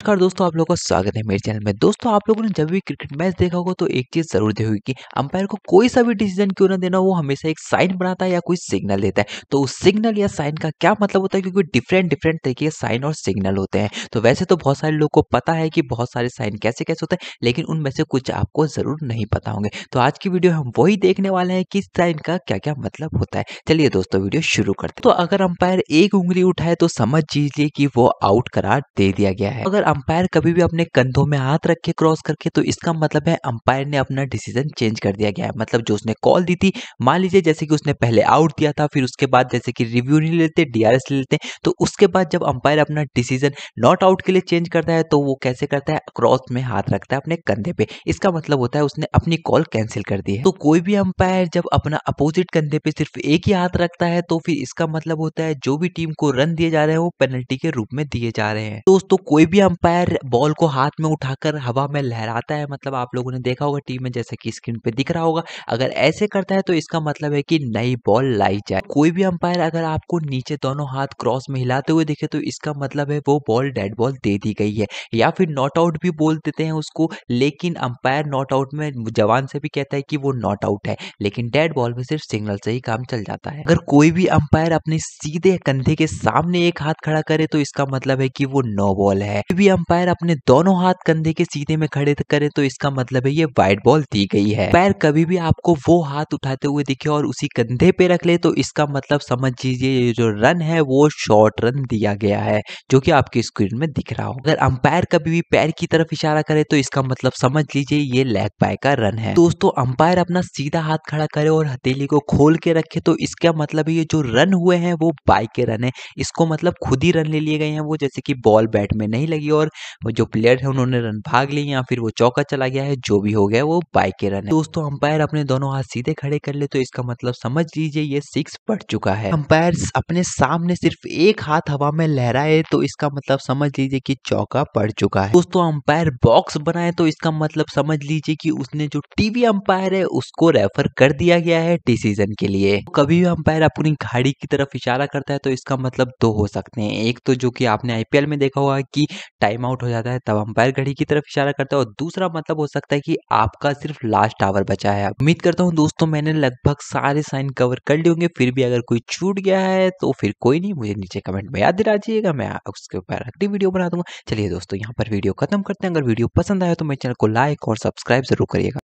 नमस्कार दोस्तों, आप लोगों का स्वागत है मेरे चैनल में। दोस्तों, आप लोगों ने जब भी क्रिकेट मैच देखा होगा तो एक चीज़ ज़रूर देखी कि अंपायर को कोई सा भी डिसीज़न क्यों ना देना, वो हमेशा एक साइन बनाता है या कोई सिग्नल देता है। तो उस सिग्नल या साइन का क्या मतलब होता है? क्योंकि डिफरेंट डिफरेंट तरीके के साइन और सिग्नल होते हैं। तो वैसे तो बहुत सारे लोग को पता है कि बहुत सारे साइन कैसे कैसे होते हैं, लेकिन उनमें से कुछ आपको ज़रूर नहीं पता होंगे। तो आज की वीडियो हम वही देखने वाले हैं कि साइन का क्या क्या मतलब होता है। चलिए दोस्तों, वीडियो शुरू करते तो अगर अंपायर एक उंगली उठाए तो समझ लीजिए कि वो आउट करार दे दिया गया है। अगर अंपायर कभी भी अपने कंधों में हाथ रख के क्रॉस करके तो इसका मतलब है अंपायर ने अपना डिसीज़न चेंज कर दिया गया है। मतलब जो उसने कॉल दी थी, मान लीजिए जैसे कि उसने पहले आउट दिया था, फिर उसके बाद जैसे कि रिव्यू नहीं लेते डीआरएस ले लेते तो उसके बाद जब अंपायर अपना डिसीज़न नॉट आउट के लिए चेंज करता है तो वो कैसे करता है? क्रॉस में हाथ रखता है अपने कंधे पे। इसका मतलब होता है उसने अपनी कॉल कैंसिल कर दी है। तो कोई भी अंपायर जब अपना अपोजिट कंधे पे सिर्फ़ एक ही हाथ रखता है तो फिर इसका मतलब होता है जो भी टीम को रन दिए जा रहे हैं, वो पेनल्टी के रूप में दिए जा रहे हैं। दोस्तों, कोई भी बॉल को हाथ में उठाकर हवा में लहराता है मतलब आप लोगों ने देखा होगा टीम में जैसे कि स्क्रीन पे दिख रहा होगा। अगर ऐसे करता है तो इसका मतलब है कि नई बॉल लाई जाए। कोई भी अंपायर अगर आपको नीचे दोनों हाथ क्रॉस में हिलाते हुए दिखे तो इसका मतलब है वो बॉल डेड बॉल दे दी गई है। या फिर नॉट आउट भी बोल देते हैं उसको, लेकिन अंपायर नॉट आउट में जवान से भी कहता है कि वो नॉट आउट है। लेकिन डेड बॉल में सिर्फ़ सिग्नल से ही काम चल जाता है। अगर कोई भी अंपायर अपने सीधे कंधे के सामने एक हाथ खड़ा करे तो इसका मतलब है कि वो नो बॉल है। भी अंपायर अपने दोनों हाथ कंधे के सीधे में खड़े करे तो इसका मतलब है ये वाइट बॉल दी गई है। पैर कभी भी आपको वो हाथ उठाते हुए दिखे और उसी कंधे पे रख ले तो इसका मतलब समझ लीजिए ये जो रन है, वो शॉर्ट रन दिया गया है, जो कि आपकी स्क्रीन में दिख रहा हो। अगर अंपायर कभी भी पैर की तरफ़ इशारा करे तो इसका मतलब समझ लीजिए ये लेग बाय का रन है। दोस्तों, अंपायर अपना सीधा हाथ खड़ा करे और हथेली को खोल के रखे तो इसका मतलब ये जो रन हुए हैं, वो बाय के रन है। इसको मतलब खुद ही रन ले लिए गए हैं, वो जैसे कि बॉल बैट में नहीं लगी और जो प्लेयर है, उन्होंने रन भाग लिए या फिर वो चौका चला गया है, जो भी हो गया, वो बाई के रन दोस्तों अंपायर अपने दोनों हाथ सीधे खड़े कर ले तो इसका मतलब समझ लीजिए ये सिक्स पड़ चुका है। अंपायर अपने सामने सिर्फ़ एक हाथ हवा में लहराए तो इसका मतलब समझ लीजिए कि चौका पड़ चुका है। दोस्तों अंपायर बॉक्स बनाए तो इसका मतलब समझ लीजिए कि उसने जो टीवी अंपायर है, उसको रेफर कर दिया गया है डिसीज़न के लिए। कभी भी अंपायर अपनी गाड़ी की तरफ़ इशारा करता है तो इसका मतलब दो हो सकते हैं। एक तो जो कि आपने आईपीएल में देखा होगा कि टाइम आउट हो जाता है, तब अंपायर घड़ी की तरफ़ इशारा करता है और दूसरा मतलब हो सकता है कि आपका सिर्फ़ लास्ट आवर बचा है। उम्मीद करता हूँ दोस्तों मैंने लगभग सारे साइन कवर कर लिए होंगे, फिर भी अगर कोई छूट गया है तो फिर कोई नहीं, मुझे नीचे कमेंट में याद दिला दीजिएगा मैं उसके ऊपर अगली वीडियो बना दूँगा। चलिए दोस्तों, यहाँ पर वीडियो खत्म करते हैं। अगर वीडियो पसंद आया तो मेरे चैनल को लाइक और सब्सक्राइब ज़रूर करिएगा।